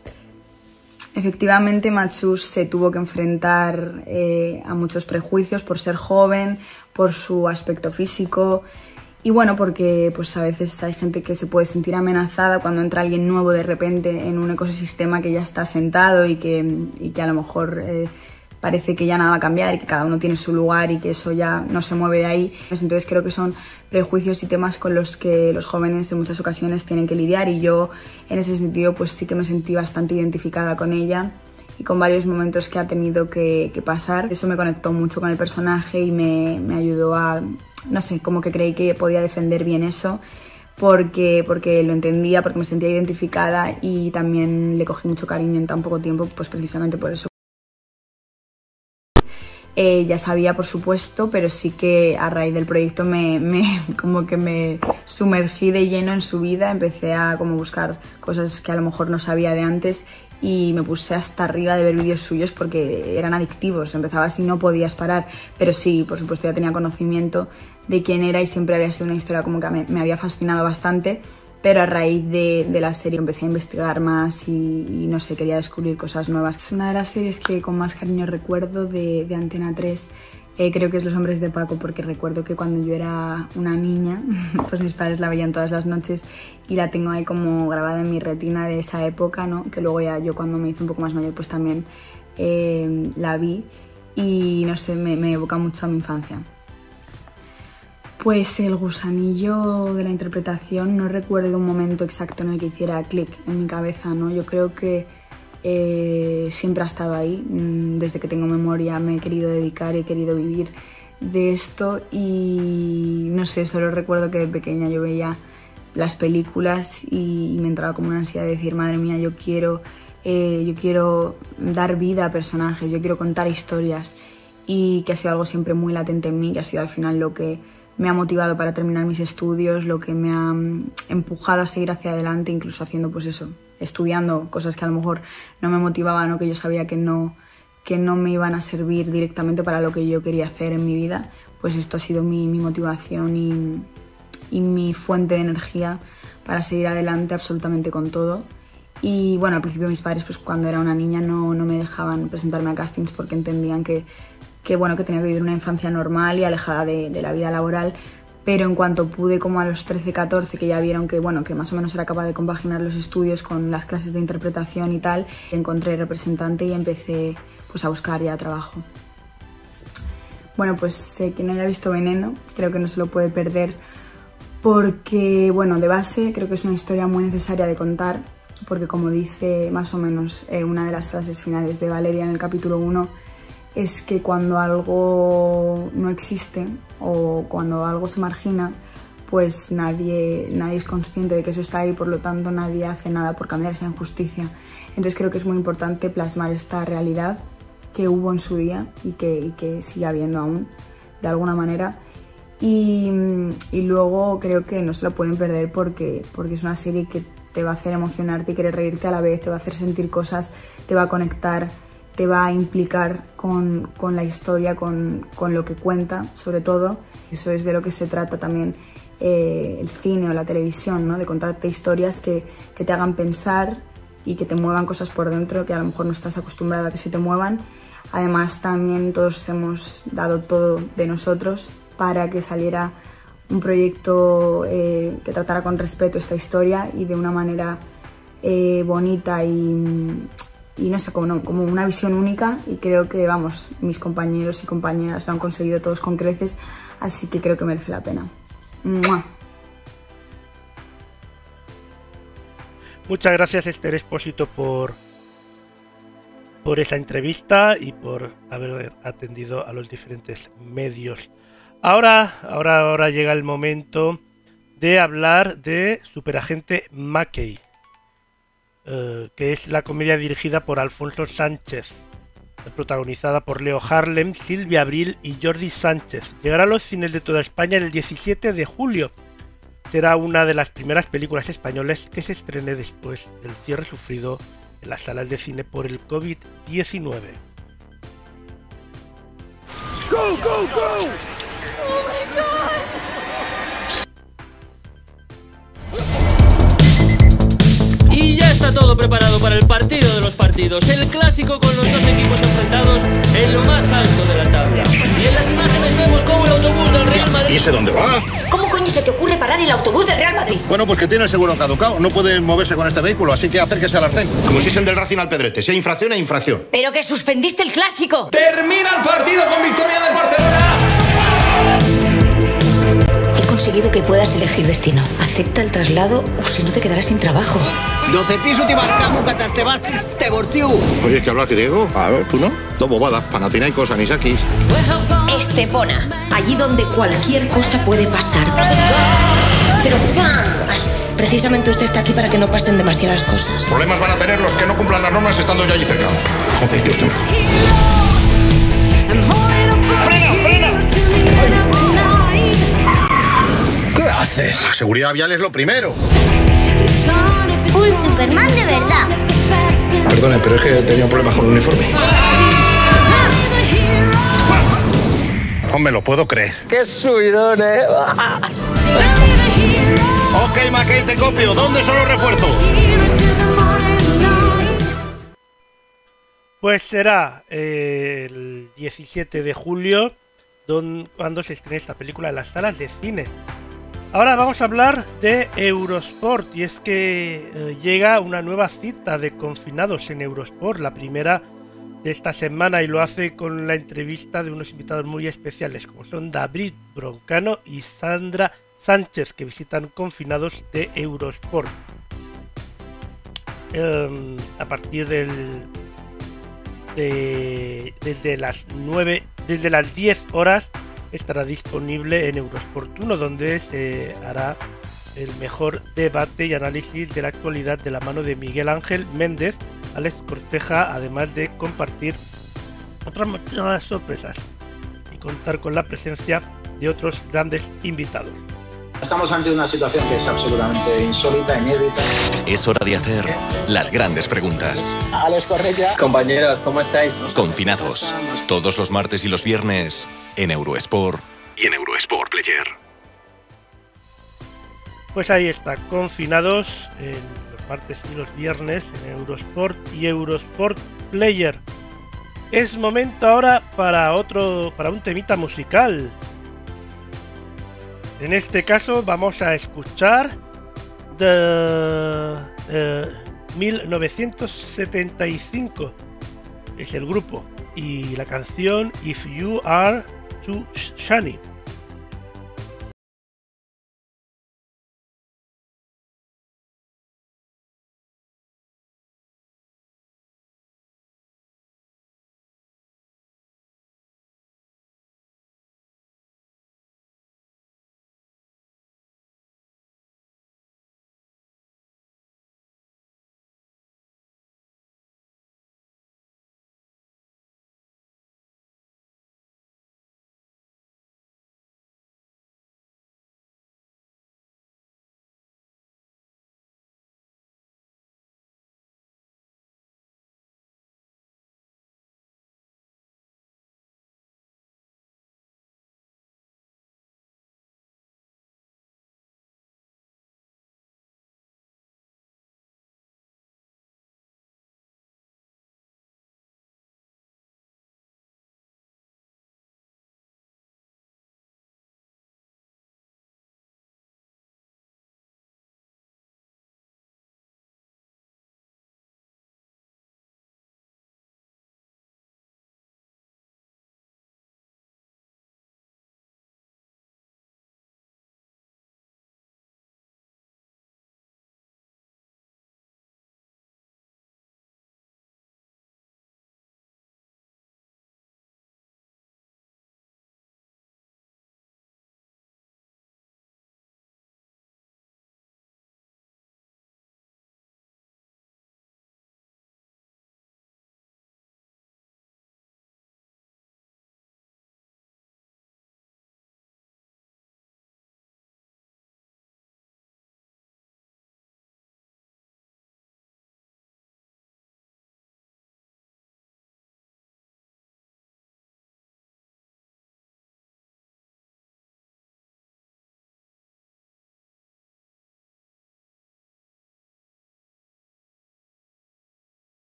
Efectivamente, Machus se tuvo que enfrentar eh, a muchos prejuicios por ser joven, por su aspecto físico y bueno, porque pues a veces hay gente que se puede sentir amenazada cuando entra alguien nuevo de repente en un ecosistema que ya está sentado y que, y que a lo mejor eh, parece que ya nada va a cambiar y que cada uno tiene su lugar y que eso ya no se mueve de ahí. Entonces creo que son prejuicios y temas con los que los jóvenes en muchas ocasiones tienen que lidiar y yo en ese sentido pues sí que me sentí bastante identificada con ella y con varios momentos que ha tenido que, que pasar. Eso me conectó mucho con el personaje y me, me ayudó a, no sé, como que creí que podía defender bien eso porque, porque lo entendía, porque me sentía identificada y también le cogí mucho cariño en tan poco tiempo, pues precisamente por eso. Eh, ya sabía, por supuesto, pero sí que a raíz del proyecto me, me, como que me sumergí de lleno en su vida, empecé a como buscar cosas que a lo mejor no sabía de antes y me puse hasta arriba de ver vídeos suyos porque eran adictivos, empezaba así no podías parar, pero sí, por supuesto ya tenía conocimiento de quién era y siempre había sido una historia como que me había fascinado bastante pero a raíz de, de, la serie empecé a investigar más y, y, no sé, quería descubrir cosas nuevas. Es una de las series que con más cariño recuerdo de, de Antena 3. Eh, creo que es Los Hombres de Paco porque recuerdo que cuando yo era una niña, pues mis padres la veían todas las noches y la tengo ahí como grabada en mi retina de esa época, ¿no? Que luego ya yo cuando me hice un poco más mayor pues también eh, la vi y no sé, me, me evoca mucho a mi infancia. Pues el gusanillo de la interpretación, no recuerdo un momento exacto en el que hiciera clic en mi cabeza, ¿no? Yo creo que eh, siempre ha estado ahí. Mm, desde que tengo memoria me he querido dedicar y he querido vivir de esto y no sé, solo recuerdo que de pequeña yo veía las películas y, me entraba como una ansiedad de decir, madre mía, yo quiero, eh, yo quiero dar vida a personajes, yo quiero contar historias y que ha sido algo siempre muy latente en mí, que ha sido al final lo que me ha motivado para terminar mis estudios, lo que me ha mm, empujado a seguir hacia adelante, incluso haciendo pues eso, estudiando cosas que a lo mejor no me motivaban o que yo sabía que no, que no me iban a servir directamente para lo que yo quería hacer en mi vida, pues esto ha sido mi, motivación y, y mi fuente de energía para seguir adelante absolutamente con todo. Y bueno, al principio mis padres, pues cuando era una niña no, no me dejaban presentarme a castings porque entendían que que bueno, que tenía que vivir una infancia normal y alejada de, la vida laboral, pero en cuanto pude como a los 13, 14, que ya vieron que bueno, que más o menos era capaz de compaginar los estudios con las clases de interpretación y tal, encontré representante y empecé pues a buscar ya trabajo. Bueno, pues eh, quien haya visto Veneno, creo que no se lo puede perder porque, bueno, de base creo que es una historia muy necesaria de contar, porque como dice más o menos eh, una de las frases finales de Valeria en el capítulo 1, es que cuando algo no existe o cuando algo se margina, pues nadie, nadie es consciente de que eso está ahí, por lo tanto nadie hace nada por cambiar esa injusticia. Entonces creo que es muy importante plasmar esta realidad que hubo en su día y que, que sigue habiendo aún, de alguna manera. Y, y, luego creo que no se lo pueden perder porque, porque es una serie que te va a hacer emocionarte y querer reírte a la vez, te va a hacer sentir cosas, te va a conectar te va a implicar con, con la historia, con, con, lo que cuenta, sobre todo. Eso es de lo que se trata también eh, el cine o la televisión, ¿no? de contarte historias que, que, te hagan pensar y que te muevan cosas por dentro que a lo mejor no estás acostumbrada a que se te muevan. Además, también todos hemos dado todo de nosotros para que saliera un proyecto eh, que tratara con respeto esta historia y de una manera eh, bonita y, y, no sé, como, como, una visión única y creo que, vamos, mis compañeros y compañeras lo han conseguido todos con creces, así que creo que merece la pena. Muchas gracias Esther Espósito por, por esa entrevista y por haber atendido a los diferentes medios. Ahora, ahora, ahora llega el momento de hablar de Superagente Mackey, eh, que es la comedia dirigida por Alfonso Sánchez, protagonizada por Leo Harlem, Silvia Abril y Jordi Sánchez. Llegará a los cines de toda España el 17 de julio. Será una de las primeras películas españolas que se estrene después del cierre sufrido en las salas de cine por el COVID-19. ¡Go, go, go! Está todo preparado para el partido de los partidos, el clásico con los dos equipos enfrentados en lo más alto de la tabla. Y en las imágenes vemos cómo el autobús del Real Madrid... ¿Y ese dónde va? ¿Cómo coño se te ocurre parar el autobús del Real Madrid? Bueno, pues que tiene el seguro caducado, no puede moverse con este vehículo, así que acérquese al arcén. Como si es el del Racing al Pedrete, si hay infracción, hay infracción. Pero que suspendiste el clásico. Termina el partido con victoria del Barcelona. Conseguido que puedas elegir destino. Acepta el traslado o si no te quedarás sin trabajo. 12 pisos te barcamos, te vas, te bortiu. Oye, ¿que hablas griego? Claro, ¿tú no? Dos bobadas, Panathinaikos, Anisakis. Estepona, allí donde cualquier cosa puede pasar. Pero ¡pam! Precisamente usted está aquí para que no pasen demasiadas cosas. Problemas van a tener los que no cumplan las normas estando ya allí cerca. Joder, Dios mío. Haces? La seguridad vial es lo primero. Un Superman de verdad. Perdone, pero es que he tenido problemas con el uniforme. No me lo puedo creer. ¡Qué subidón, eh! ok, Mackey, te copio. ¿Dónde son los refuerzos? Pues será eh, el 17 de julio don, cuando se estrene esta película en las salas de cine. Ahora vamos a hablar de Eurosport y es que eh, llega una nueva cita de confinados en Eurosport, la primera de esta semana y lo hace con la entrevista de unos invitados muy especiales como son David Broncano y Sandra Sánchez que visitan confinados de Eurosport. Eh, a partir del de, desde las 9 desde las 10 horas estará disponible en Eurosport 1 donde se hará el mejor debate y análisis de la actualidad de la mano de Miguel Ángel Méndez, Alex Corteja, además de compartir otras muchas sorpresas y contar con la presencia de otros grandes invitados. Estamos ante una situación que es absolutamente insólita, inédita. Es hora de hacer las grandes preguntas. Alex Correia. Compañeros, ¿cómo estáis? Confinados. Todos los martes y los viernes en Eurosport y en Eurosport Player. Pues ahí está, confinados en los martes y los viernes en Eurosport y Eurosport Player. Es momento ahora para otro, para un temita musical. En este caso vamos a escuchar de eh, 1975. Es el grupo y la canción If You Are Too Shiny.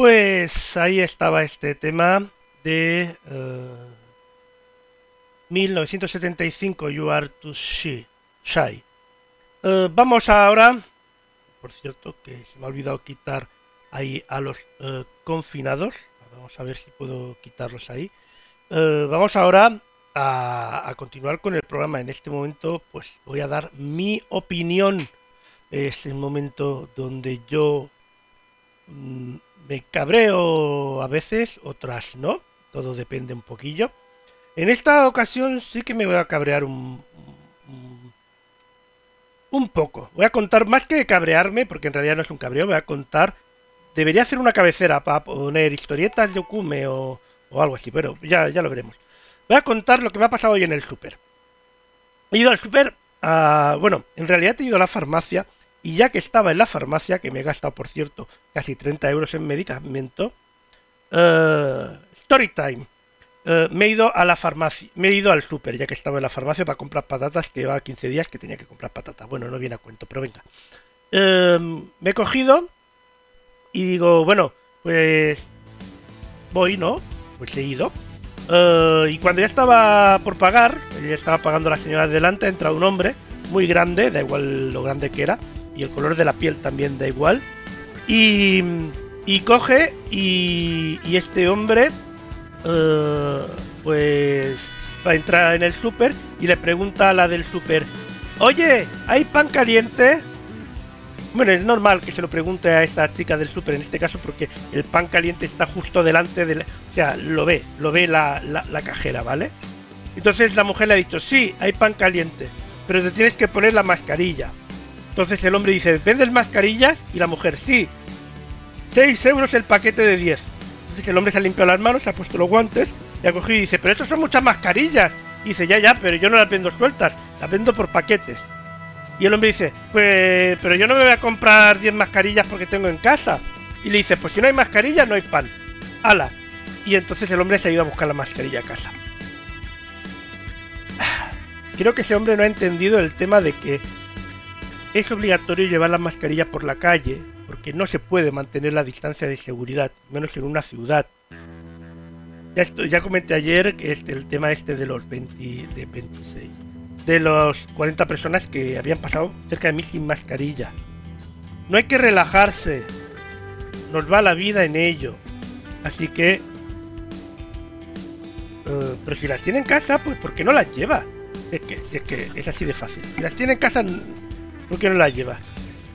Pues ahí estaba este tema de uh, 1975, You Are Too Shy. Uh, vamos ahora, por cierto, que se me ha olvidado quitar ahí a los uh, confinados. Vamos a ver si puedo quitarlos ahí. vamos ahora a, continuar con el programa. En este momento, pues voy a dar mi opinión. Es el momento donde yo me cabreo a veces, otras no. Todo depende un poquillo. En esta ocasión sí que me voy a cabrear un, un, poco. Voy a contar, más que cabrearme, porque en realidad no es un cabreo, voy a contar... Debería hacer una cabecera para poner historietas de Okume o, o algo así, pero ya, ya lo veremos. Voy a contar lo que me ha pasado hoy en el súper. He ido al súper, bueno, en realidad he ido a la farmacia y ya que estaba en la farmacia, que me he gastado, por cierto, casi 30 euros en medicamento, uh, story time. Uh, me he ido a la farmacia, me he ido al súper, ya que estaba en la farmacia para comprar patatas, que llevaba 15 días que tenía que comprar patatas. Bueno, no viene a cuento, pero venga. Uh, me he cogido y digo, bueno, pues voy, ¿no? Pues he ido. Uh, y cuando ya estaba por pagar, ya estaba pagando la señora delante, ha entrado un hombre muy grande, da igual lo grande que era, y el color de la piel también da igual. Y, y coge y, y, este hombre, uh, pues va a entrar en el súper y le pregunta a la del súper, oye, ¿hay pan caliente? Bueno, es normal que se lo pregunte a esta chica del súper en este caso porque el pan caliente está justo delante de la... O sea, lo ve, lo ve la, la, la cajera, ¿vale? Entonces la mujer le ha dicho, sí, hay pan caliente, pero te tienes que poner la mascarilla. Entonces el hombre dice, ¿vendes mascarillas? Y la mujer, sí. 6 euros el paquete de 10. Entonces el hombre se ha limpiado las manos, se ha puesto los guantes y ha cogido y dice, pero estos son muchas mascarillas. Y dice, ya, ya, pero yo no las vendo sueltas, las vendo por paquetes. Y el hombre dice, pues, pero yo no me voy a comprar 10 mascarillas porque tengo en casa. Y le dice, pues si no hay mascarillas, no hay pan. ¡Hala! Y entonces el hombre se ha ido a buscar la mascarilla a casa. Creo que ese hombre no ha entendido el tema de que es obligatorio llevar la mascarilla por la calle porque no se puede mantener la distancia de seguridad, menos en una ciudad. Ya, esto, ya comenté ayer que este, el tema este de los 20, de 26 de los 40 personas que habían pasado cerca de mí sin mascarilla. No hay que relajarse. Nos va la vida en ello. Así que... Uh, pero si las tiene en casa, pues ¿por qué no las lleva? Si es, que, es que es así de fácil. Si las tiene en casa, ¿por qué no las lleva?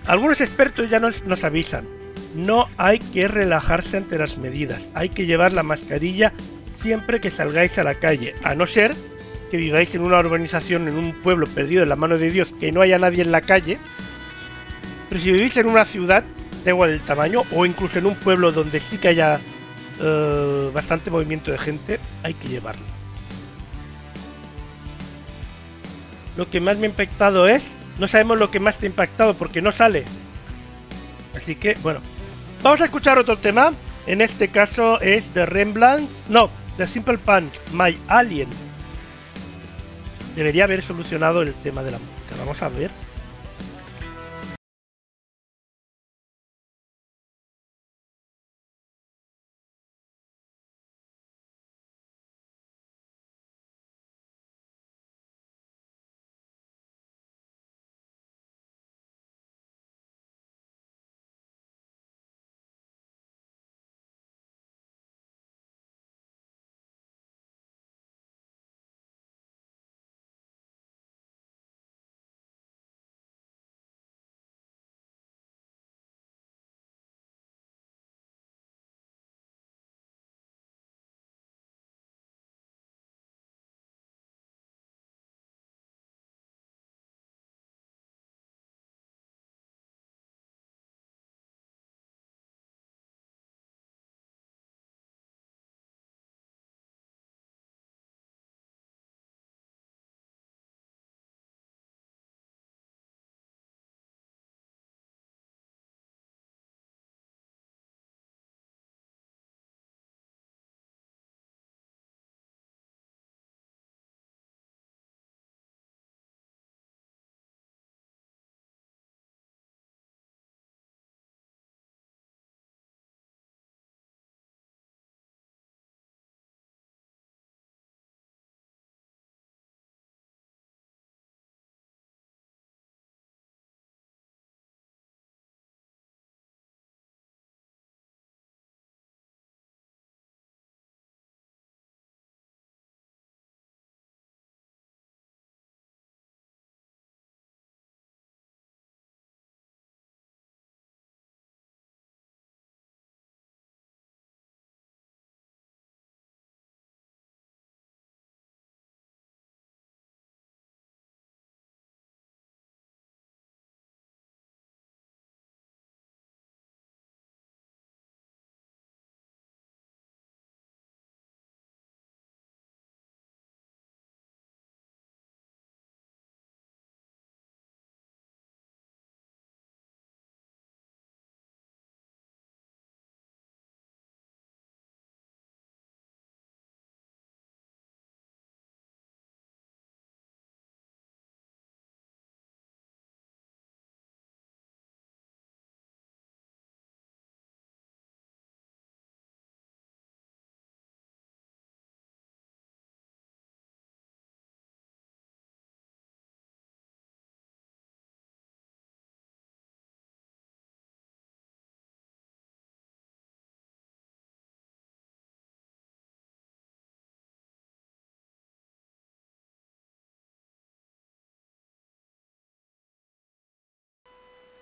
Algunos expertos ya nos, avisan. No hay que relajarse ante las medidas. Hay que llevar la mascarilla siempre que salgáis a la calle. A no ser que viváis en una urbanización, en un pueblo perdido en la mano de Dios, que no haya nadie en la calle, pero si vivís en una ciudad, da igual el tamaño, o incluso en un pueblo donde sí que haya uh, bastante movimiento de gente, hay que llevarlo. Lo que más me ha impactado es, no sabemos lo que más te ha impactado porque no sale. Así que, bueno, vamos a escuchar otro tema. En este caso es de Rembrandt, no, The Simple Punch, My Alien debería haber solucionado el tema de la música. Vamos a ver.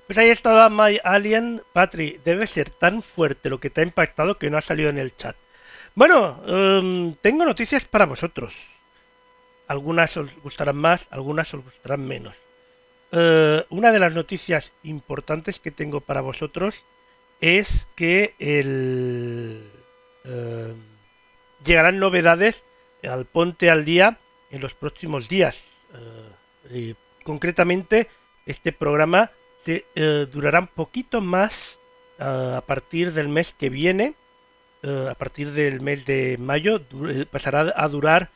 Pues ahí estaba My Alien. Patri, debe ser tan fuerte lo que te ha impactado que no ha salido en el chat. Bueno, em, tengo noticias para vosotros. Algunas os gustarán más, algunas os gustarán menos. Eh, una de las noticias importantes que tengo para vosotros es que el, em, llegarán novedades al Ponte al Día en los próximos días. Eh, concretamente, este programa eh, durará un poquito más a partir del mes que viene eh, a partir del mes de mayo eh, pasará a durar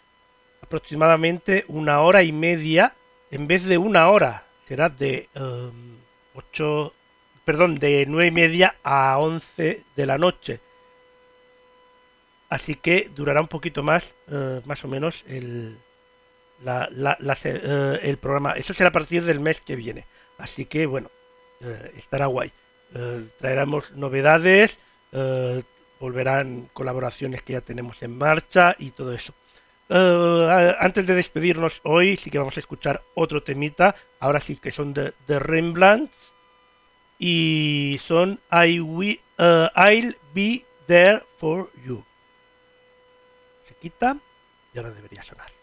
aproximadamente una hora y media en vez de una hora. Será de 8, em, perdón, de nueve y media a 11 de la noche. Así que durará un poquito más, eh, más o menos, el, el programa. Eso será a partir del mes que viene. Así que, bueno, estará guay. traeremos novedades, volverán colaboraciones que ya tenemos en marcha y todo eso. Eh, antes de despedirnos hoy, sí que vamos a escuchar otro temita. Ahora sí que son de, de. Y son I will, I'll be there for you. Se quita y ahora debería sonar.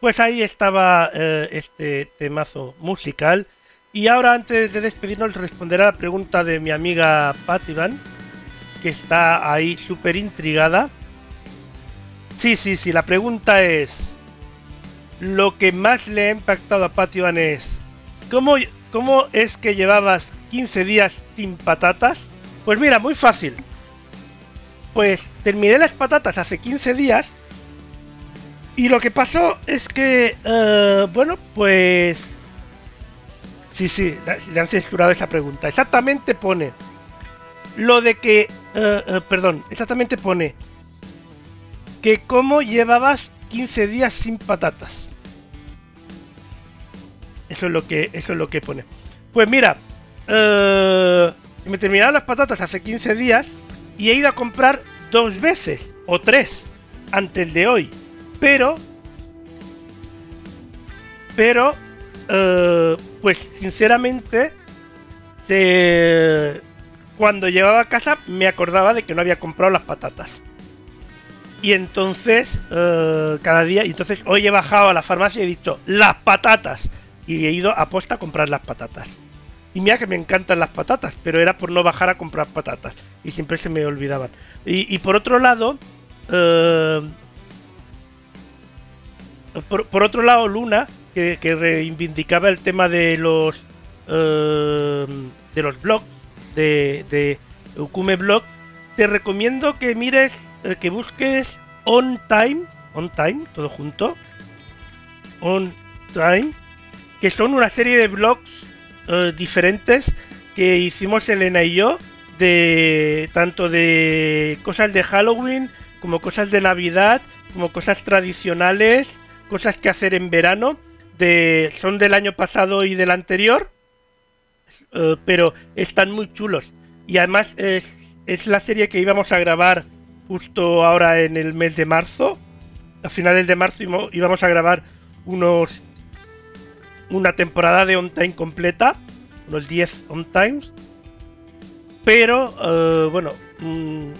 Pues ahí estaba eh, este temazo musical. Y ahora antes de despedirnos responderá la pregunta de mi amiga Pativan, que está ahí súper intrigada. Sí, sí, sí, la pregunta es, lo que más le ha impactado a Pativan es, ¿cómo, ¿cómo es que llevabas 15 días sin patatas? Pues mira, muy fácil. Pues terminé las patatas hace 15 días y lo que pasó es que, eh, bueno, pues Sí, sí, le han censurado esa pregunta. Exactamente pone lo de que, eh, eh, perdón, exactamente pone que cómo llevabas 15 días sin patatas. Eso es lo que, eso es lo que pone. Pues mira, me terminaron las patatas hace 15 días y he ido a comprar dos veces o tres antes de hoy. Pero, pero, eh, pues sinceramente, cuando llegaba a casa me acordaba de que no había comprado las patatas. Y entonces, eh, cada día, y entonces hoy he bajado a la farmacia y he dicho, las patatas. Y he ido a posta a comprar las patatas. Y mira que me encantan las patatas, pero era por no bajar a comprar patatas. Y siempre se me olvidaban. Y, por otro lado, eh, por, otro lado, Luna, que, reivindicaba el tema de los eh, de los blogs de, de Ukume te recomiendo que mires eh, que busques On Time, On Time, todo junto, On Time, que son una serie de blogs eh, diferentes que hicimos Elena y yo, de tanto de cosas de Halloween, como cosas de Navidad, como cosas tradicionales, cosas que hacer en verano, de, son del año pasado y del anterior, eh, pero están muy chulos. Y además es, es la serie que íbamos a grabar justo ahora en el mes de marzo. A finales de marzo íbamos a grabar unos una temporada de on time completa, unos 10 on times. Pero eh, bueno, un,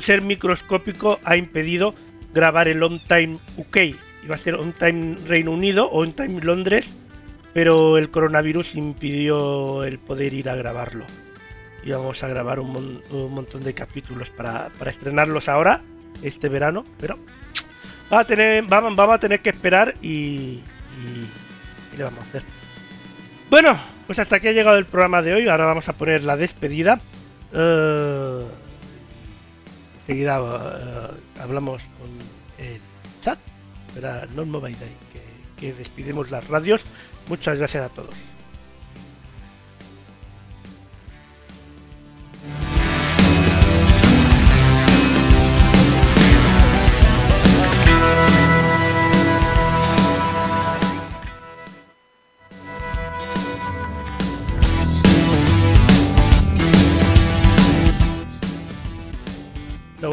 ser microscópico ha impedido grabar el on time UK. Iba a ser on time Reino Unido o on time Londres, pero el coronavirus impidió el poder ir a grabarlo y vamos a grabar un, montón de capítulos para, estrenarlos ahora, este verano, pero vamos a tener, que esperar y, le vamos a hacer. Bueno, pues hasta aquí ha llegado el programa de hoy, ahora vamos a poner la despedida. Uh, enseguida uh, hablamos con el chat, pero no os que, que despidemos las radios. Muchas gracias a todos.